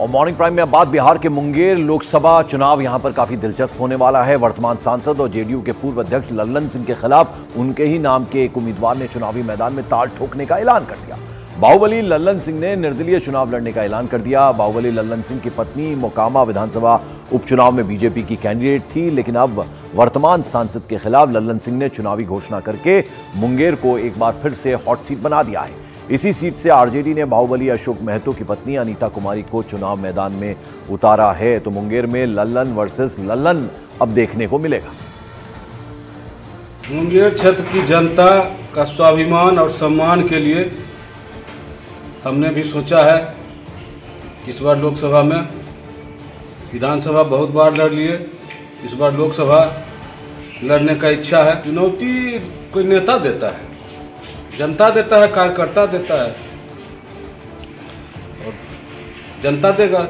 और morning prime में अब बात बिहार के मुंगेर लोकसभा चुनाव यहाँ पर काफ़ी दिलचस्प होने वाला है। वर्तमान सांसद और जेडीयू के पूर्व अध्यक्ष लल्लन सिंह के खिलाफ उनके ही नाम के एक उम्मीदवार ने चुनावी मैदान में ताल ठोकने का ऐलान कर दिया। बाहुबली लल्लन सिंह ने निर्दलीय चुनाव लड़ने का ऐलान कर दिया। बाहुबली लल्लन सिंह की पत्नी मोकामा विधानसभा उपचुनाव में बीजेपी की कैंडिडेट थी, लेकिन अब वर्तमान सांसद के खिलाफ लल्लन सिंह ने चुनावी घोषणा करके मुंगेर को एक बार फिर से हॉट सीट बना दिया है। इसी सीट से आरजेडी ने बाहुबली, अशोक महतो की पत्नी अनीता कुमारी को चुनाव मैदान में उतारा है। तो मुंगेर में लल्लन वर्सेस लल्लन अब देखने को मिलेगा। मुंगेर क्षेत्र की जनता का स्वाभिमान और सम्मान के लिए हमने भी सोचा है इस बार लोकसभा में विधानसभा बहुत बार लड़ लिए इस बार लोकसभा लड़ने का इच्छा है। चुनौती कोई नेता देता है। जनता देता है कार्यकर्ता देता है। और जनता देगा।